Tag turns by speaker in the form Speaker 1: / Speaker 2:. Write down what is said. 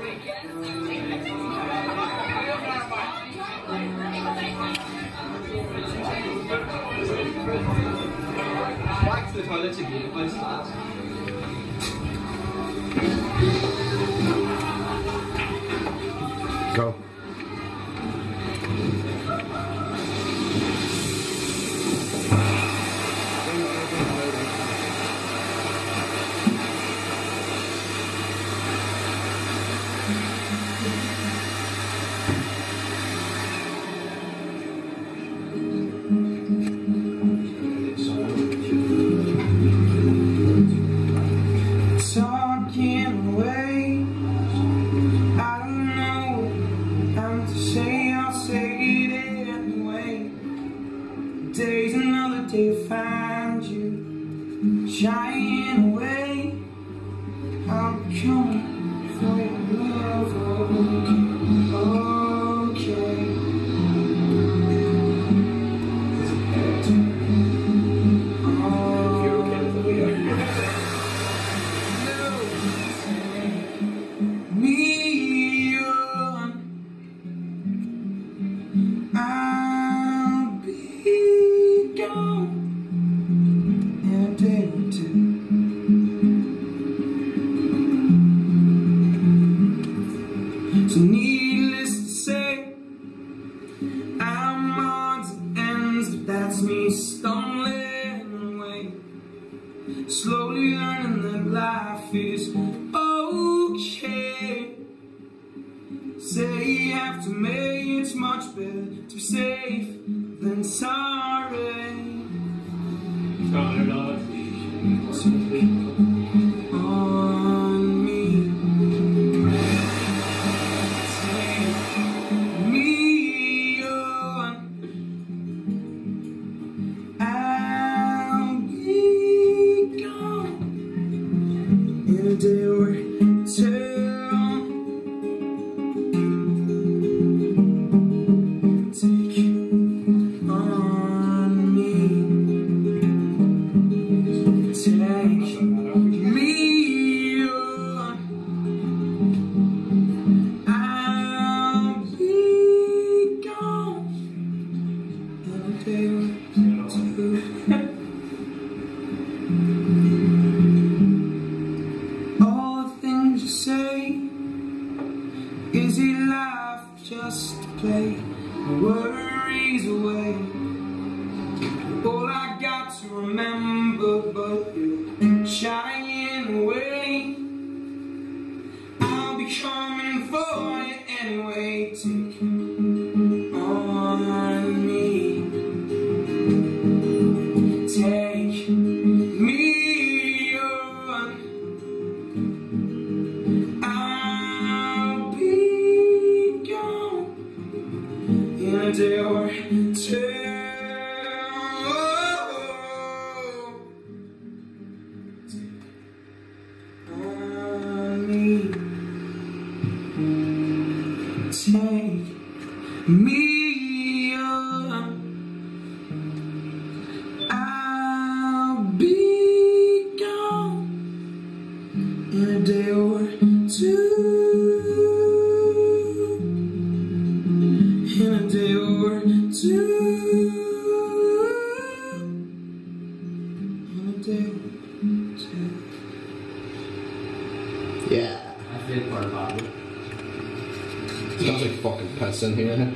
Speaker 1: Back to the toilet again, but
Speaker 2: Today's another day to find you shying away. I'm coming for your So needless to say, I'm on the ends, but that's me stumbling away. Slowly learning that life is okay. Say you have to make it's much better to be safe than sorry. On Me. I'll be gone. All the things you say Is it life just to play worries away To remember but you're shying away. I'll be coming for you anyway. Take on me. Take me on. I'll be gone. In a day or two. Take me on. I'll be gone in a day or two. In a day or two. In a day or two.
Speaker 3: Yeah.
Speaker 1: I feel part of it.
Speaker 3: Sounds like fucking pets in here.